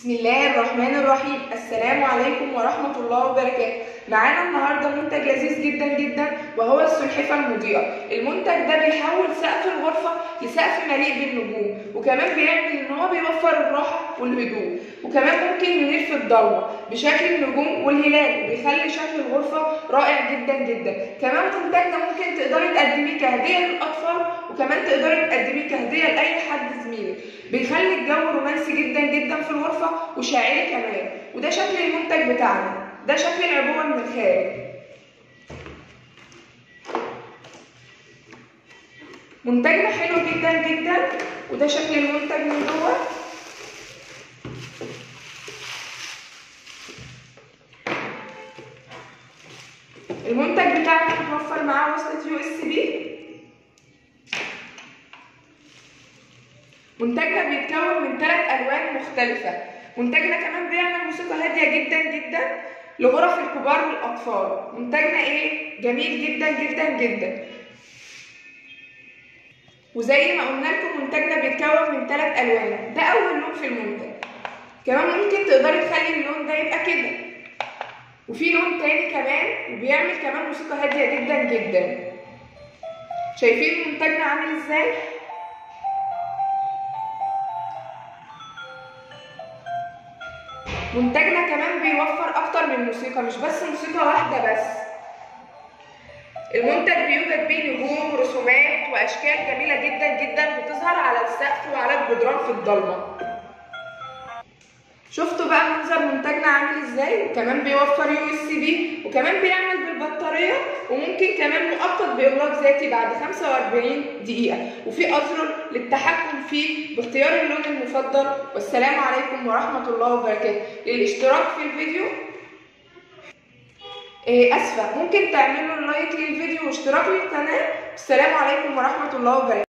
بسم الله الرحمن الرحيم. السلام عليكم ورحمة الله وبركاته. معانا النهاردة منتج لذيذ جدا جدا وهو السلحفاة المضيئة. المنتج ده بيحول سقف الغرفة لسقف مليء بالنجوم وكمان بيعمل إن هو بيوفر الراحة والهدوء. وكمان ممكن ينير في الضلمة بشكل النجوم والهلال وبيخلي شكل الغرفة رائع جدا جدا. كمان منتجنا ممكن تقدري تقدميه كهدية للأطفال وكمان تقدري تقدميه كهدية بيخلي الجو رومانسي جدا جدا في الغرفة وشاعري كمان. وده شكل المنتج بتاعنا. ده شكل العبوة من الخارج. منتجنا حلو جدا جدا. وده شكل المنتج من جوه. المنتج بتاعنا متوفر معاه وصلة USB. منتجنا بيتكون من ثلاث ألوان مختلفة. منتجنا كمان بيعمل موسيقى هادية جدا جدا لغرف الكبار والاطفال منتجنا إيه؟ جميل جدا جدا جدا. وزي ما قلنا لكم منتجنا بيتكون من ثلاث ألوان. ده أول لون في المنتج. كمان ممكن تقدري تخلي اللون ده يبقى كده. وفي لون تاني كمان وبيعمل كمان موسيقى هادية جدا جدا. شايفين منتجنا عامل إزاي؟ منتجنا كمان بيوفر أكتر من موسيقى مش بس موسيقى واحدة بس. المنتج بيوجد بيه نجوم ورسومات وأشكال جميلة جدا جدا بتظهر على السقف وعلى الجدران في الضلمة. شفتوا بقى منظر منتجنا عامل إزاي؟ وكمان بيوفر USB وكمان بيعمل بالبطاريه وممكن كمان مؤقت باغلاق ذاتي بعد 45 دقيقة. وفي ازرار للتحكم فيه باختيار اللون المفضل. والسلام عليكم ورحمة الله وبركاته. للاشتراك في الفيديو. إيه آسفة. ممكن تعملوا لايك للفيديو واشتراك للقناة. السلام عليكم ورحمة الله وبركاته.